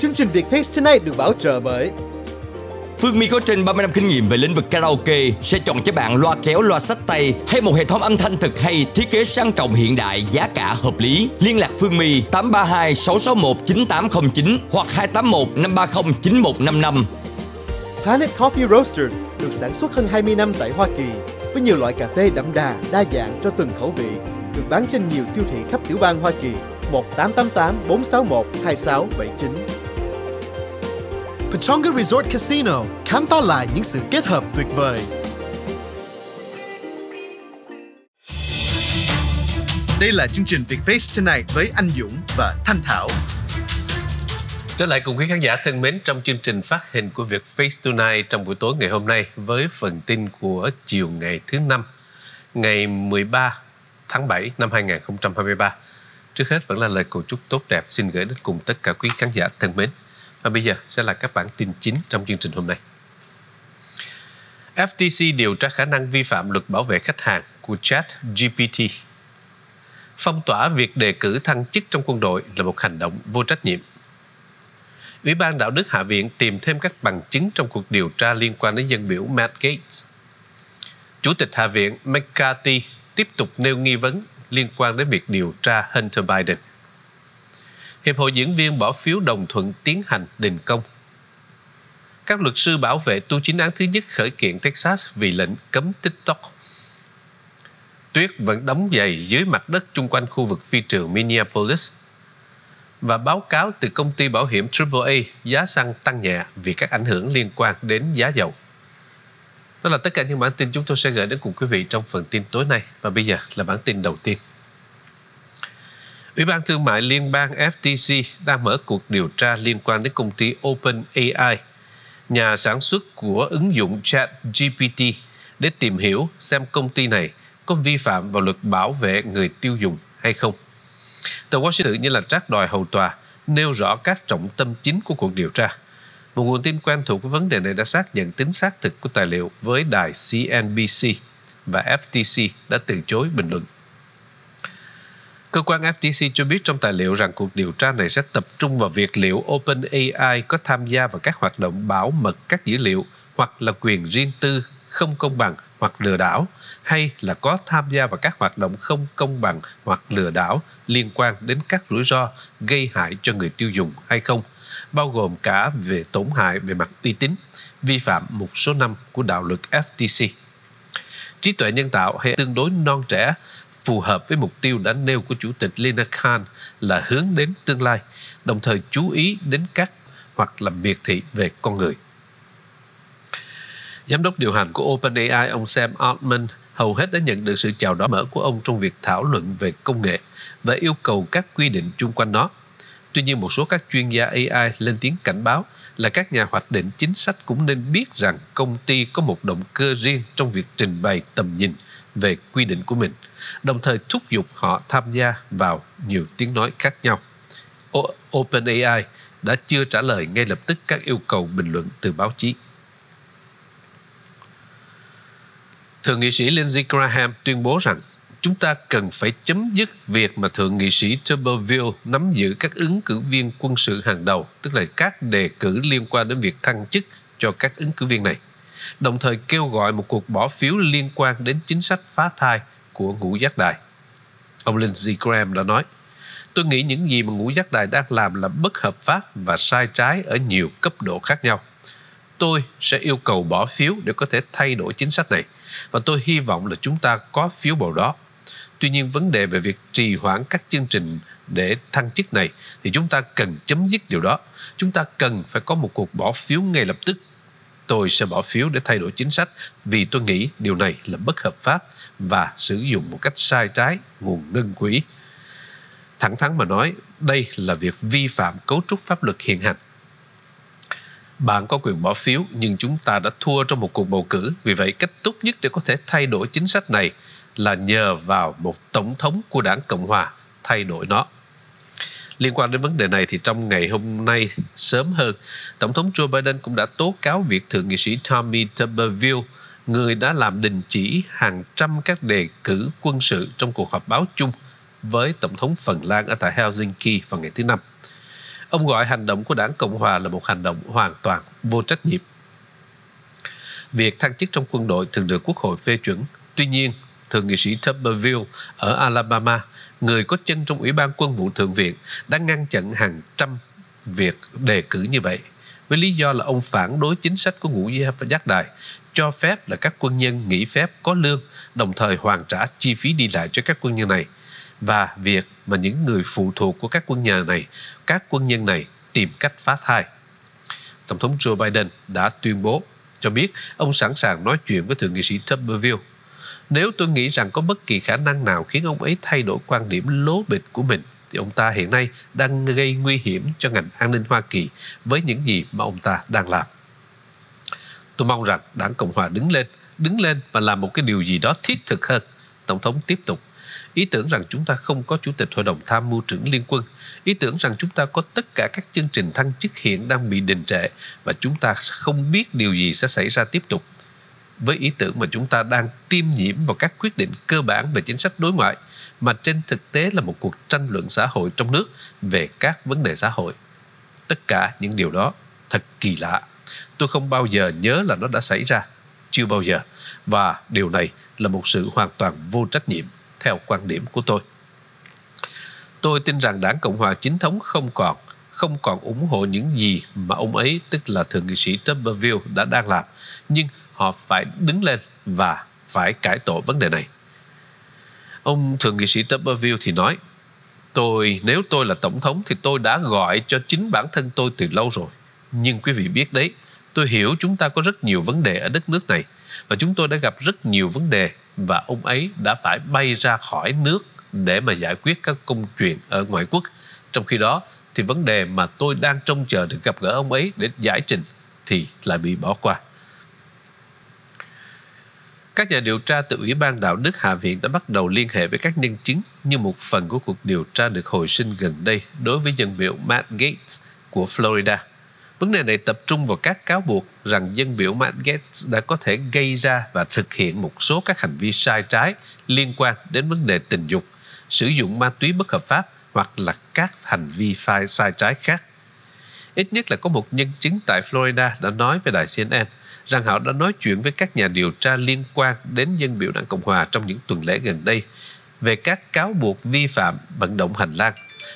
Chương trình Việt Face Tonight được bảo trợ bởi Phương My có trên 30 năm kinh nghiệm về lĩnh vực karaoke sẽ chọn cho bạn loa kéo, loa sách tay hay một hệ thống âm thanh thực hay, thiết kế sang trọng hiện đại, giá cả hợp lý. Liên lạc Phương My 832 661 9809 hoặc 281 530 9155. Planet Coffee Roaster được sản xuất hơn 20 năm tại Hoa Kỳ với nhiều loại cà phê đậm đà, đa dạng cho từng khẩu vị, được bán trên nhiều siêu thị khắp tiểu bang Hoa Kỳ. 1888 461 2679 Pechonga Resort Casino khám phá lại những sự kết hợp tuyệt vời. Đây là chương trình Việt Face Tonight với anh Dũng và Thanh Thảo. Trở lại cùng quý khán giả thân mến trong chương trình phát hình của Việt Face Tonight trong buổi tối ngày hôm nay với phần tin của chiều ngày thứ năm, ngày 13 tháng 7 năm 2023. Trước hết vẫn là lời cầu chúc tốt đẹp xin gửi đến cùng tất cả quý khán giả thân mến. Và bây giờ sẽ là các bản tin chính trong chương trình hôm nay. FTC điều tra khả năng vi phạm luật bảo vệ khách hàng của chat GPT. Phong tỏa việc đề cử thăng chức trong quân đội là một hành động vô trách nhiệm. Ủy ban đạo đức Hạ viện tìm thêm các bằng chứng trong cuộc điều tra liên quan đến dân biểu Matt Gates. Chủ tịch Hạ viện McCarthy tiếp tục nêu nghi vấn liên quan đến việc điều tra Hunter Biden. Hiệp hội diễn viên bỏ phiếu đồng thuận tiến hành đình công. Các luật sư bảo vệ tu chính án thứ nhất khởi kiện Texas vì lệnh cấm TikTok. Tuyết vẫn đóng dày dưới mặt đất chung quanh khu vực phi trường Minneapolis. Và báo cáo từ công ty bảo hiểm AAA giá xăng tăng nhẹ vì các ảnh hưởng liên quan đến giá dầu. Đó là tất cả những bản tin chúng tôi sẽ gửi đến cùng quý vị trong phần tin tối nay. Và bây giờ là bản tin đầu tiên. Ủy ban Thương mại Liên bang FTC đang mở cuộc điều tra liên quan đến công ty OpenAI, nhà sản xuất của ứng dụng ChatGPT, để tìm hiểu xem công ty này có vi phạm vào luật bảo vệ người tiêu dùng hay không. Tờ Washington như là trác đòi hầu tòa nêu rõ các trọng tâm chính của cuộc điều tra. Một nguồn tin quen thuộc với vấn đề này đã xác nhận tính xác thực của tài liệu với đài CNBC và FTC đã từ chối bình luận. Cơ quan FTC cho biết trong tài liệu rằng cuộc điều tra này sẽ tập trung vào việc liệu OpenAI có tham gia vào các hoạt động bảo mật các dữ liệu hoặc là quyền riêng tư không công bằng hoặc lừa đảo hay là có tham gia vào các hoạt động không công bằng hoặc lừa đảo liên quan đến các rủi ro gây hại cho người tiêu dùng hay không, bao gồm cả về tổn hại về mặt uy tín, vi phạm một số năm của đạo luật FTC. Trí tuệ nhân tạo hay tương đối non trẻ phù hợp với mục tiêu đã nêu của Chủ tịch Lina Khan là hướng đến tương lai, đồng thời chú ý đến các hoặc là miệt thị về con người. Giám đốc điều hành của OpenAI ông Sam Altman hầu hết đã nhận được sự chào đón mở của ông trong việc thảo luận về công nghệ và yêu cầu các quy định chung quanh nó. Tuy nhiên một số các chuyên gia AI lên tiếng cảnh báo là các nhà hoạch định chính sách cũng nên biết rằng công ty có một động cơ riêng trong việc trình bày tầm nhìn về quy định của mình, đồng thời thúc giục họ tham gia vào nhiều tiếng nói khác nhau. OpenAI đã chưa trả lời ngay lập tức các yêu cầu bình luận từ báo chí. Thượng nghị sĩ Lindsey Graham tuyên bố rằng chúng ta cần phải chấm dứt việc mà Thượng nghị sĩ Tuberville nắm giữ các ứng cử viên quân sự hàng đầu, tức là các đề cử liên quan đến việc thăng chức cho các ứng cử viên này đồng thời kêu gọi một cuộc bỏ phiếu liên quan đến chính sách phá thai của ngũ giác đài. Ông Lindsey Graham đã nói, tôi nghĩ những gì mà ngũ giác đài đang làm là bất hợp pháp và sai trái ở nhiều cấp độ khác nhau. Tôi sẽ yêu cầu bỏ phiếu để có thể thay đổi chính sách này và tôi hy vọng là chúng ta có phiếu bầu đó. Tuy nhiên vấn đề về việc trì hoãn các chương trình để thăng chức này thì chúng ta cần chấm dứt điều đó. Chúng ta cần phải có một cuộc bỏ phiếu ngay lập tức tôi sẽ bỏ phiếu để thay đổi chính sách vì tôi nghĩ điều này là bất hợp pháp và sử dụng một cách sai trái nguồn ngân quỹ. Thẳng thắn mà nói, đây là việc vi phạm cấu trúc pháp luật hiện hành. Bạn có quyền bỏ phiếu nhưng chúng ta đã thua trong một cuộc bầu cử. Vì vậy, cách tốt nhất để có thể thay đổi chính sách này là nhờ vào một tổng thống của đảng Cộng Hòa thay đổi nó. Liên quan đến vấn đề này thì trong ngày hôm nay sớm hơn, Tổng thống Joe Biden cũng đã tố cáo việc Thượng nghị sĩ Tommy Tuberville, người đã làm đình chỉ hàng trăm các đề cử quân sự trong cuộc họp báo chung với Tổng thống Phần Lan ở tại Helsinki vào ngày thứ Năm. Ông gọi hành động của đảng Cộng Hòa là một hành động hoàn toàn vô trách nhiệm. Việc thăng chức trong quân đội thường được Quốc hội phê chuẩn. Tuy nhiên, Thượng nghị sĩ Tuberville ở Alabama, người có chân trong Ủy ban quân vụ Thượng viện, đã ngăn chặn hàng trăm việc đề cử như vậy với lý do là ông phản đối chính sách của ngũ giác đài cho phép là các quân nhân nghỉ phép có lương đồng thời hoàn trả chi phí đi lại cho các quân nhân này. Và việc mà những người phụ thuộc của các quân nhà này các quân nhân này tìm cách phá thai. Tổng thống Joe Biden đã tuyên bố cho biết ông sẵn sàng nói chuyện với Thượng nghị sĩ Tuberville nếu tôi nghĩ rằng có bất kỳ khả năng nào khiến ông ấy thay đổi quan điểm lố bịch của mình thì ông ta hiện nay đang gây nguy hiểm cho ngành an ninh Hoa Kỳ với những gì mà ông ta đang làm. Tôi mong rằng đảng Cộng Hòa đứng lên, đứng lên và làm một cái điều gì đó thiết thực hơn. Tổng thống tiếp tục. Ý tưởng rằng chúng ta không có chủ tịch hội đồng tham mưu trưởng liên quân. Ý tưởng rằng chúng ta có tất cả các chương trình thăng chức hiện đang bị đình trệ và chúng ta không biết điều gì sẽ xảy ra tiếp tục với ý tưởng mà chúng ta đang tiêm nhiễm vào các quyết định cơ bản về chính sách đối ngoại mà trên thực tế là một cuộc tranh luận xã hội trong nước về các vấn đề xã hội. Tất cả những điều đó thật kỳ lạ. Tôi không bao giờ nhớ là nó đã xảy ra, chưa bao giờ. Và điều này là một sự hoàn toàn vô trách nhiệm theo quan điểm của tôi. Tôi tin rằng đảng Cộng hòa chính thống không còn không còn ủng hộ những gì mà ông ấy tức là thượng nghị sĩ Tuberville đã đang làm nhưng họ phải đứng lên và phải cải tổ vấn đề này. Ông thượng nghị sĩ Tuberville thì nói, tôi, nếu tôi là tổng thống thì tôi đã gọi cho chính bản thân tôi từ lâu rồi. Nhưng quý vị biết đấy, tôi hiểu chúng ta có rất nhiều vấn đề ở đất nước này và chúng tôi đã gặp rất nhiều vấn đề và ông ấy đã phải bay ra khỏi nước để mà giải quyết các công chuyện ở ngoại quốc. Trong khi đó thì vấn đề mà tôi đang trông chờ được gặp gỡ ông ấy để giải trình thì lại bị bỏ qua các nhà điều tra từ Ủy ban Đạo đức Hạ viện đã bắt đầu liên hệ với các nhân chứng như một phần của cuộc điều tra được hồi sinh gần đây đối với dân biểu Matt Gates của Florida. Vấn đề này tập trung vào các cáo buộc rằng dân biểu Matt Gates đã có thể gây ra và thực hiện một số các hành vi sai trái liên quan đến vấn đề tình dục, sử dụng ma túy bất hợp pháp hoặc là các hành vi sai, sai trái khác. Ít nhất là có một nhân chứng tại Florida đã nói với đài CNN rằng họ đã nói chuyện với các nhà điều tra liên quan đến dân biểu đảng Cộng Hòa trong những tuần lễ gần đây về các cáo buộc vi phạm vận động hành lang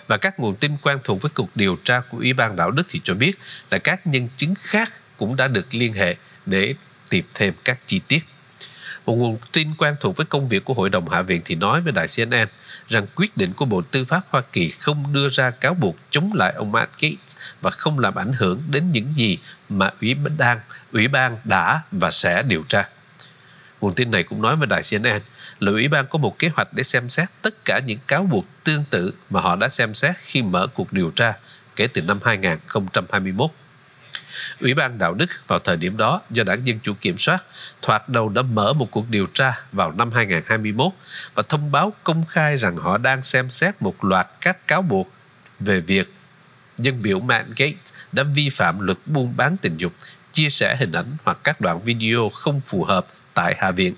và các nguồn tin quen thuộc với cuộc điều tra của Ủy ban Đạo đức thì cho biết là các nhân chứng khác cũng đã được liên hệ để tìm thêm các chi tiết. Một nguồn tin quen thuộc với công việc của Hội đồng Hạ viện thì nói với đài CNN rằng quyết định của Bộ Tư pháp Hoa Kỳ không đưa ra cáo buộc chống lại ông Matt Gates và không làm ảnh hưởng đến những gì mà Ủy ban, Ủy ban đã và sẽ điều tra. Nguồn tin này cũng nói với đài CNN là Ủy ban có một kế hoạch để xem xét tất cả những cáo buộc tương tự mà họ đã xem xét khi mở cuộc điều tra kể từ năm 2021. Ủy ban đạo đức vào thời điểm đó do đảng Dân Chủ kiểm soát thoạt đầu đã mở một cuộc điều tra vào năm 2021 và thông báo công khai rằng họ đang xem xét một loạt các cáo buộc về việc dân biểu Matt Gates đã vi phạm luật buôn bán tình dục, chia sẻ hình ảnh hoặc các đoạn video không phù hợp tại Hạ viện,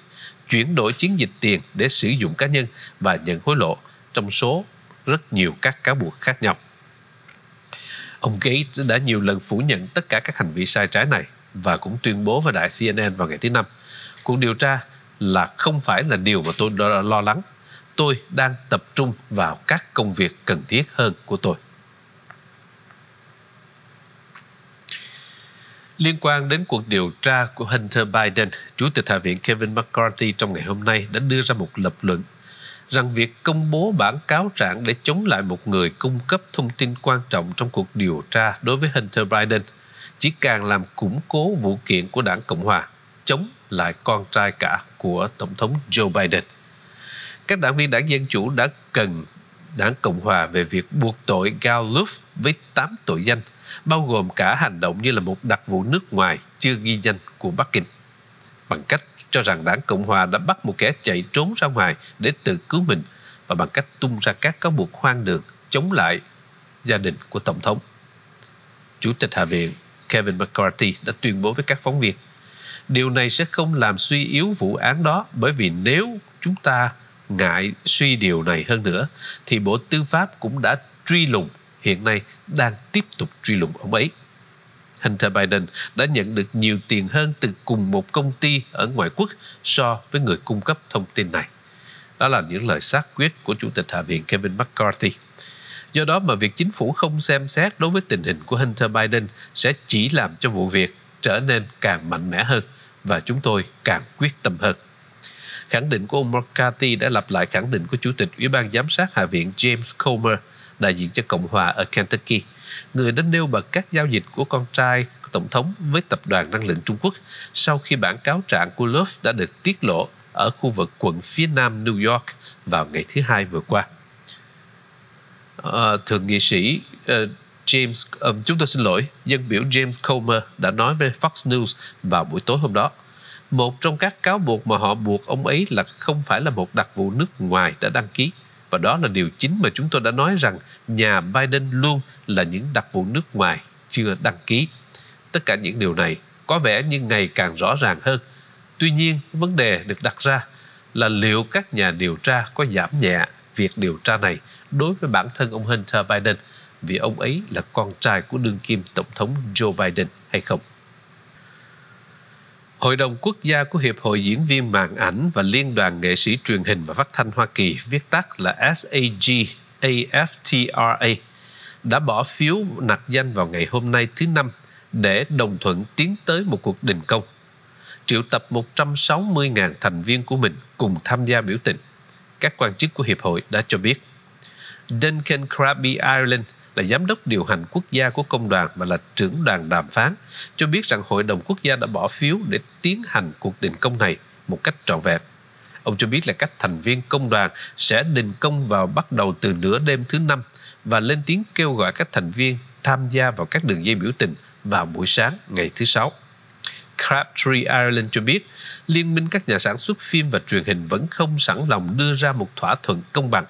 chuyển đổi chiến dịch tiền để sử dụng cá nhân và nhận hối lộ trong số rất nhiều các cáo buộc khác nhau. Ông Gates đã nhiều lần phủ nhận tất cả các hành vi sai trái này và cũng tuyên bố với đài CNN vào ngày thứ Năm. Cuộc điều tra là không phải là điều mà tôi lo lắng. Tôi đang tập trung vào các công việc cần thiết hơn của tôi. Liên quan đến cuộc điều tra của Hunter Biden, Chủ tịch Hạ viện Kevin McCarthy trong ngày hôm nay đã đưa ra một lập luận rằng việc công bố bản cáo trạng để chống lại một người cung cấp thông tin quan trọng trong cuộc điều tra đối với Hunter Biden chỉ càng làm củng cố vụ kiện của đảng Cộng Hòa chống lại con trai cả của Tổng thống Joe Biden. Các đảng viên đảng Dân Chủ đã cần đảng Cộng Hòa về việc buộc tội Gallup với 8 tội danh, bao gồm cả hành động như là một đặc vụ nước ngoài chưa ghi danh của Bắc Kinh, bằng cách cho rằng đảng Cộng Hòa đã bắt một kẻ chạy trốn ra ngoài để tự cứu mình và bằng cách tung ra các cáo buộc hoang đường chống lại gia đình của Tổng thống. Chủ tịch Hạ viện Kevin McCarthy đã tuyên bố với các phóng viên, điều này sẽ không làm suy yếu vụ án đó bởi vì nếu chúng ta ngại suy điều này hơn nữa, thì Bộ Tư pháp cũng đã truy lùng, hiện nay đang tiếp tục truy lùng ông ấy. Hunter Biden đã nhận được nhiều tiền hơn từ cùng một công ty ở ngoại quốc so với người cung cấp thông tin này. Đó là những lời xác quyết của Chủ tịch Hạ viện Kevin McCarthy. Do đó mà việc chính phủ không xem xét đối với tình hình của Hunter Biden sẽ chỉ làm cho vụ việc trở nên càng mạnh mẽ hơn và chúng tôi càng quyết tâm hơn. Khẳng định của ông McCarthy đã lặp lại khẳng định của Chủ tịch Ủy ban Giám sát Hạ viện James Comer, đại diện cho Cộng hòa ở Kentucky, người đã nêu bật các giao dịch của con trai Tổng thống với Tập đoàn Năng lượng Trung Quốc sau khi bản cáo trạng của Love đã được tiết lộ ở khu vực quận phía nam New York vào ngày thứ Hai vừa qua. À, thượng nghị sĩ uh, James, um, chúng tôi xin lỗi, dân biểu James Comer đã nói với Fox News vào buổi tối hôm đó. Một trong các cáo buộc mà họ buộc ông ấy là không phải là một đặc vụ nước ngoài đã đăng ký. Và đó là điều chính mà chúng tôi đã nói rằng nhà Biden luôn là những đặc vụ nước ngoài chưa đăng ký. Tất cả những điều này có vẻ như ngày càng rõ ràng hơn. Tuy nhiên, vấn đề được đặt ra là liệu các nhà điều tra có giảm nhẹ việc điều tra này đối với bản thân ông Hunter Biden vì ông ấy là con trai của đương kim Tổng thống Joe Biden hay không. Hội đồng Quốc gia của Hiệp hội Diễn viên màn ảnh và Liên đoàn Nghệ sĩ truyền hình và phát thanh Hoa Kỳ, viết tắt là SAG AFTRA, đã bỏ phiếu nặc danh vào ngày hôm nay thứ Năm để đồng thuận tiến tới một cuộc đình công. Triệu tập 160.000 thành viên của mình cùng tham gia biểu tình. Các quan chức của Hiệp hội đã cho biết. Duncan Crabby Ireland là giám đốc điều hành quốc gia của công đoàn và là trưởng đoàn đàm phán, cho biết rằng Hội đồng Quốc gia đã bỏ phiếu để tiến hành cuộc đình công này một cách trọn vẹn. Ông cho biết là các thành viên công đoàn sẽ đình công vào bắt đầu từ nửa đêm thứ năm và lên tiếng kêu gọi các thành viên tham gia vào các đường dây biểu tình vào buổi sáng ngày thứ sáu. Crabtree Ireland cho biết Liên minh các nhà sản xuất phim và truyền hình vẫn không sẵn lòng đưa ra một thỏa thuận công bằng.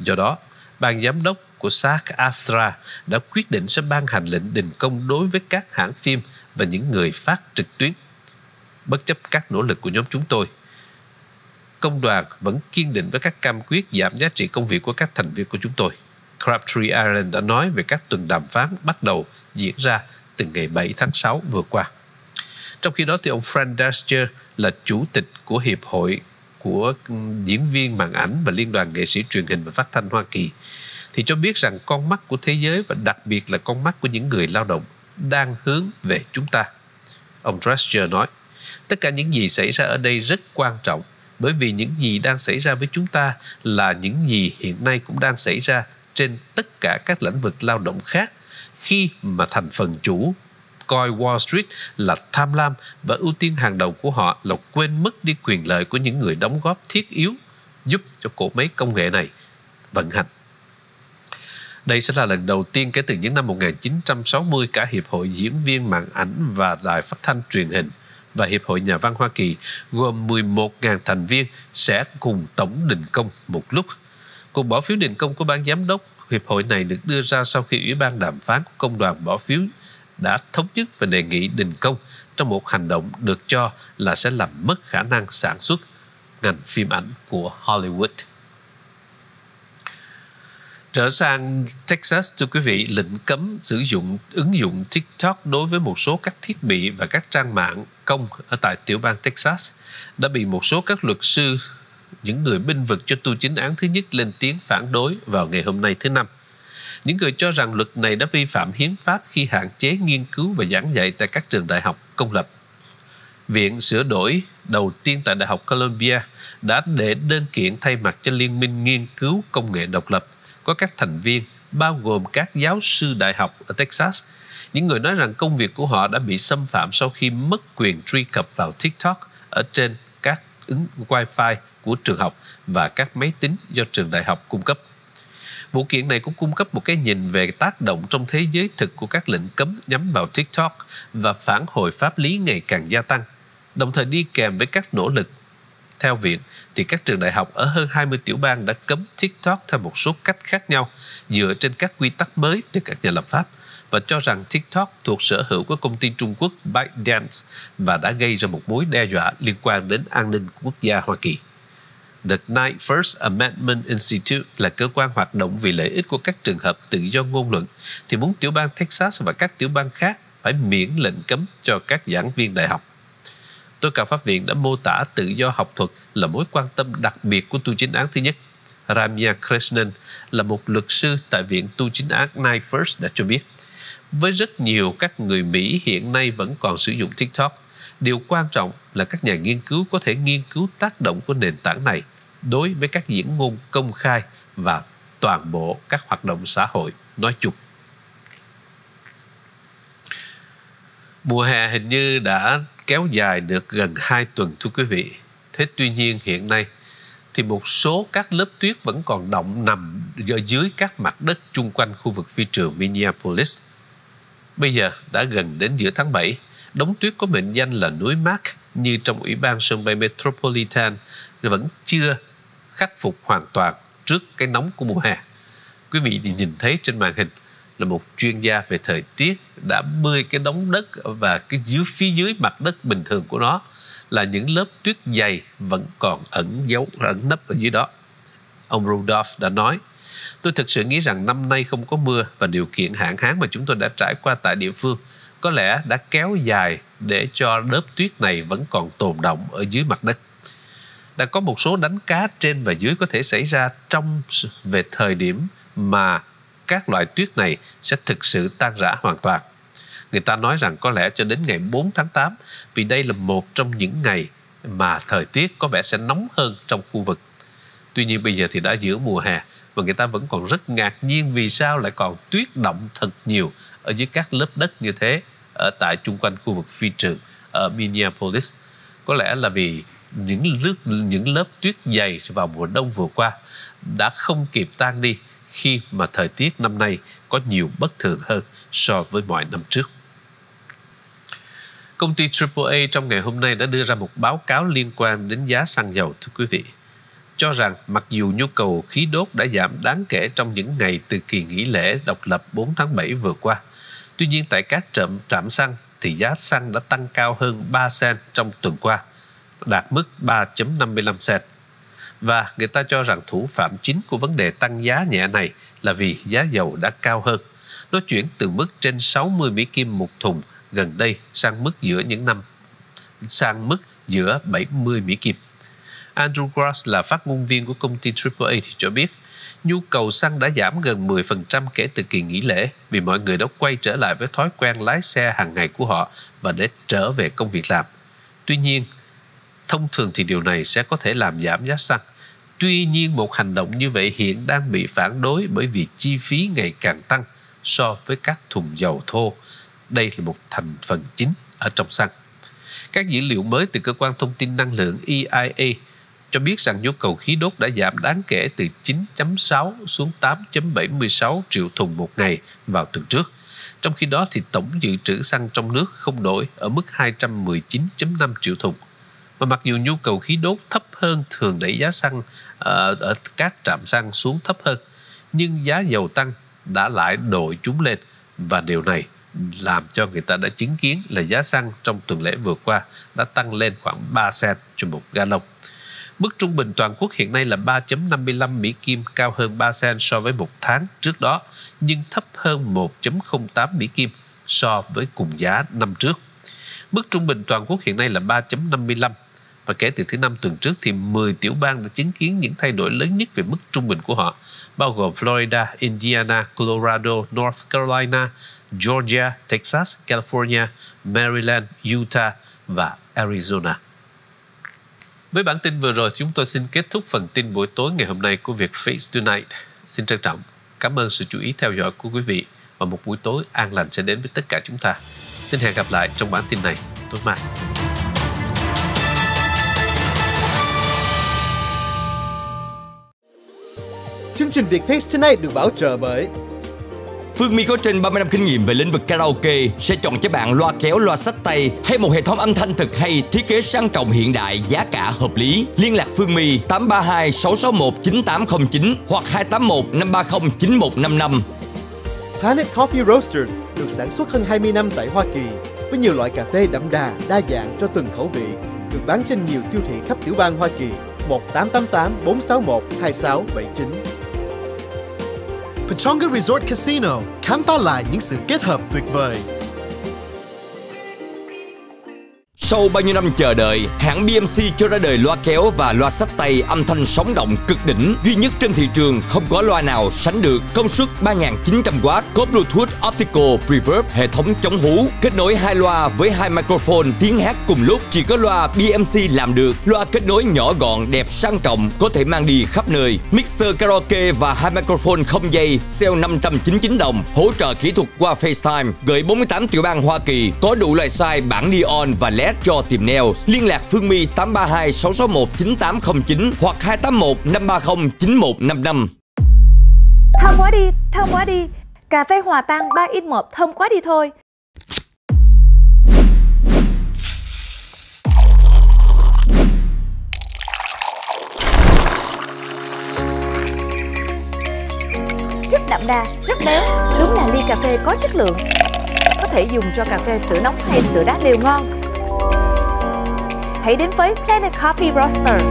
Do đó, ban giám đốc của SAG-AFTRA đã quyết định sẽ ban hành lệnh đình công đối với các hãng phim và những người phát trực tuyến. Bất chấp các nỗ lực của nhóm chúng tôi, công đoàn vẫn kiên định với các cam quyết giảm giá trị công việc của các thành viên của chúng tôi. Crabtree Ireland đã nói về các tuần đàm phán bắt đầu diễn ra từ ngày 7 tháng 6 vừa qua. Trong khi đó thì ông Frank Dasher là chủ tịch của Hiệp hội của diễn viên màn ảnh và Liên đoàn nghệ sĩ truyền hình và phát thanh Hoa Kỳ thì cho biết rằng con mắt của thế giới và đặc biệt là con mắt của những người lao động đang hướng về chúng ta. Ông Drescher nói, tất cả những gì xảy ra ở đây rất quan trọng bởi vì những gì đang xảy ra với chúng ta là những gì hiện nay cũng đang xảy ra trên tất cả các lĩnh vực lao động khác khi mà thành phần chủ coi Wall Street là tham lam và ưu tiên hàng đầu của họ là quên mất đi quyền lợi của những người đóng góp thiết yếu giúp cho cỗ máy công nghệ này vận hành. Đây sẽ là lần đầu tiên kể từ những năm 1960 cả Hiệp hội Diễn viên màn ảnh và Đài Phát thanh Truyền hình và Hiệp hội Nhà văn Hoa Kỳ gồm 11.000 thành viên sẽ cùng tổng đình công một lúc. Cuộc bỏ phiếu đình công của ban giám đốc Hiệp hội này được đưa ra sau khi Ủy ban đàm phán của công đoàn bỏ phiếu đã thống nhất và đề nghị đình công trong một hành động được cho là sẽ làm mất khả năng sản xuất ngành phim ảnh của Hollywood. Trở sang Texas, thưa quý vị, lệnh cấm sử dụng ứng dụng TikTok đối với một số các thiết bị và các trang mạng công ở tại tiểu bang Texas đã bị một số các luật sư, những người binh vực cho tu chính án thứ nhất lên tiếng phản đối vào ngày hôm nay thứ năm. Những người cho rằng luật này đã vi phạm hiến pháp khi hạn chế nghiên cứu và giảng dạy tại các trường đại học công lập. Viện sửa đổi đầu tiên tại Đại học Columbia đã để đơn kiện thay mặt cho Liên minh Nghiên cứu Công nghệ Độc lập có các thành viên bao gồm các giáo sư đại học ở Texas. Những người nói rằng công việc của họ đã bị xâm phạm sau khi mất quyền truy cập vào TikTok ở trên các ứng Wi-Fi của trường học và các máy tính do trường đại học cung cấp. Vụ kiện này cũng cung cấp một cái nhìn về tác động trong thế giới thực của các lệnh cấm nhắm vào TikTok và phản hồi pháp lý ngày càng gia tăng, đồng thời đi kèm với các nỗ lực theo viện, thì các trường đại học ở hơn 20 tiểu bang đã cấm TikTok theo một số cách khác nhau dựa trên các quy tắc mới từ các nhà lập pháp và cho rằng TikTok thuộc sở hữu của công ty Trung Quốc ByteDance và đã gây ra một mối đe dọa liên quan đến an ninh của quốc gia Hoa Kỳ. The Knight First Amendment Institute là cơ quan hoạt động vì lợi ích của các trường hợp tự do ngôn luận, thì muốn tiểu bang Texas và các tiểu bang khác phải miễn lệnh cấm cho các giảng viên đại học. Tối cao pháp viện đã mô tả tự do học thuật là mối quan tâm đặc biệt của tu chính án thứ nhất. Ramya Krishnan là một luật sư tại Viện Tu chính án Night First đã cho biết, với rất nhiều các người Mỹ hiện nay vẫn còn sử dụng TikTok, điều quan trọng là các nhà nghiên cứu có thể nghiên cứu tác động của nền tảng này đối với các diễn ngôn công khai và toàn bộ các hoạt động xã hội nói chung. Mùa hè hình như đã kéo dài được gần 2 tuần thưa quý vị. Thế tuy nhiên hiện nay thì một số các lớp tuyết vẫn còn động nằm ở dưới các mặt đất chung quanh khu vực phi trường Minneapolis. Bây giờ đã gần đến giữa tháng 7, đống tuyết có mệnh danh là núi Mark như trong Ủy ban sân bay Metropolitan vẫn chưa khắc phục hoàn toàn trước cái nóng của mùa hè. Quý vị thì nhìn thấy trên màn hình là một chuyên gia về thời tiết đã bơi cái đống đất và cái dưới phía dưới mặt đất bình thường của nó là những lớp tuyết dày vẫn còn ẩn dấu, ẩn nấp ở dưới đó. Ông Rudolph đã nói, tôi thực sự nghĩ rằng năm nay không có mưa và điều kiện hạn hán mà chúng tôi đã trải qua tại địa phương có lẽ đã kéo dài để cho lớp tuyết này vẫn còn tồn động ở dưới mặt đất. Đã có một số đánh cá trên và dưới có thể xảy ra trong về thời điểm mà các loại tuyết này sẽ thực sự tan rã hoàn toàn. Người ta nói rằng có lẽ cho đến ngày 4 tháng 8 vì đây là một trong những ngày mà thời tiết có vẻ sẽ nóng hơn trong khu vực. Tuy nhiên bây giờ thì đã giữa mùa hè và người ta vẫn còn rất ngạc nhiên vì sao lại còn tuyết động thật nhiều ở dưới các lớp đất như thế ở tại chung quanh khu vực phi trường ở Minneapolis. Có lẽ là vì những lớp những lớp tuyết dày vào mùa đông vừa qua đã không kịp tan đi khi mà thời tiết năm nay có nhiều bất thường hơn so với mọi năm trước. Công ty AAA trong ngày hôm nay đã đưa ra một báo cáo liên quan đến giá xăng dầu thưa quý vị. Cho rằng mặc dù nhu cầu khí đốt đã giảm đáng kể trong những ngày từ kỳ nghỉ lễ độc lập 4 tháng 7 vừa qua, tuy nhiên tại các trạm trạm xăng thì giá xăng đã tăng cao hơn 3 cent trong tuần qua, đạt mức 3.55 cent và người ta cho rằng thủ phạm chính của vấn đề tăng giá nhẹ này là vì giá dầu đã cao hơn. Nó chuyển từ mức trên 60 Mỹ Kim một thùng gần đây sang mức giữa những năm sang mức giữa 70 Mỹ Kim. Andrew Gross là phát ngôn viên của công ty AAA thì cho biết nhu cầu xăng đã giảm gần 10% kể từ kỳ nghỉ lễ vì mọi người đã quay trở lại với thói quen lái xe hàng ngày của họ và để trở về công việc làm. Tuy nhiên, thông thường thì điều này sẽ có thể làm giảm giá xăng. Tuy nhiên, một hành động như vậy hiện đang bị phản đối bởi vì chi phí ngày càng tăng so với các thùng dầu thô. Đây là một thành phần chính ở trong xăng. Các dữ liệu mới từ cơ quan thông tin năng lượng EIA cho biết rằng nhu cầu khí đốt đã giảm đáng kể từ 9.6 xuống 8.76 triệu thùng một ngày vào tuần trước. Trong khi đó thì tổng dự trữ xăng trong nước không đổi ở mức 219.5 triệu thùng. Và mặc dù nhu cầu khí đốt thấp hơn thường đẩy giá xăng ở, ở các trạm xăng xuống thấp hơn, nhưng giá dầu tăng đã lại đội chúng lên và điều này làm cho người ta đã chứng kiến là giá xăng trong tuần lễ vừa qua đã tăng lên khoảng 3 cent cho một gallon. Mức trung bình toàn quốc hiện nay là 3.55 Mỹ Kim cao hơn 3 cent so với một tháng trước đó, nhưng thấp hơn 1.08 Mỹ Kim so với cùng giá năm trước. Mức trung bình toàn quốc hiện nay là 3.55 và kể từ thứ năm tuần trước thì 10 tiểu bang đã chứng kiến những thay đổi lớn nhất về mức trung bình của họ, bao gồm Florida, Indiana, Colorado, North Carolina, Georgia, Texas, California, Maryland, Utah và Arizona. Với bản tin vừa rồi, chúng tôi xin kết thúc phần tin buổi tối ngày hôm nay của việc Face Tonight. Xin trân trọng cảm ơn sự chú ý theo dõi của quý vị và một buổi tối an lành sẽ đến với tất cả chúng ta. Xin hẹn gặp lại trong bản tin này tối mai. Chương trình Việt Face Tonight được bảo trợ bởi Phương My có trên 30 năm kinh nghiệm về lĩnh vực karaoke sẽ chọn cho bạn loa kéo loa sách tay hay một hệ thống âm thanh thật hay thiết kế sang trọng hiện đại giá cả hợp lý. Liên lạc Phương My 832 661 9809 hoặc 281 530 9155. Planet Coffee Roasters được sản xuất hơn 20 năm tại Hoa Kỳ với nhiều loại cà phê đậm đà, đa dạng cho từng khẩu vị, được bán trên nhiều siêu thị khắp tiểu bang Hoa Kỳ 1888 461 2679. Pechonga Resort Casino khám phá lại những sự kết hợp tuyệt vời. Sau bao nhiêu năm chờ đợi, hãng BMC cho ra đời loa kéo và loa sách tay âm thanh sóng động cực đỉnh, duy nhất trên thị trường, không có loa nào sánh được. Công suất 3900W, có Bluetooth Optical Reverb, hệ thống chống hú, kết nối hai loa với hai microphone tiếng hát cùng lúc. Chỉ có loa BMC làm được. Loa kết nối nhỏ gọn, đẹp sang trọng, có thể mang đi khắp nơi. Mixer karaoke và hai microphone không dây, sale 599 đồng. Hỗ trợ kỹ thuật qua FaceTime, gửi 48 triệu bang Hoa Kỳ, có đủ loại size bản neon và LED cho tìm nail. Liên lạc Phương My 832 661 9809 hoặc 281 530 9155. Thơm quá đi, thơm quá đi. Cà phê hòa tan 3x1 thơm quá đi thôi. Chất đậm đà, rất béo, đúng là ly cà phê có chất lượng. Có thể dùng cho cà phê sữa nóng hay sữa đá đều ngon. Hãy đến với Planet Coffee Roaster.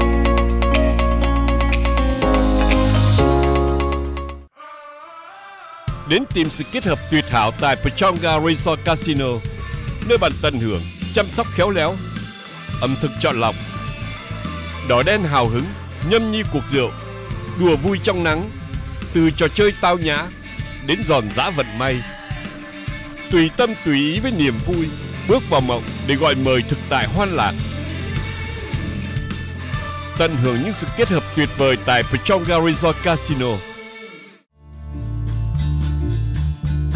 Đến tìm sự kết hợp tuyệt hảo tại Pechonga Resort Casino, nơi bạn tận hưởng chăm sóc khéo léo, ẩm thực chọn lọc, đỏ đen hào hứng, nhâm nhi cuộc rượu, đùa vui trong nắng, từ trò chơi tao nhã đến giòn giã vận may. Tùy tâm tùy ý với niềm vui, bước vào mộng để gọi mời thực tại hoan lạc. Tận hưởng những sự kết hợp tuyệt vời tại Pechonga Resort Casino.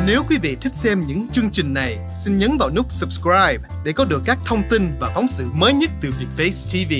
Nếu quý vị thích xem những chương trình này, xin nhấn vào nút subscribe để có được các thông tin và phóng sự mới nhất từ Vietface TV.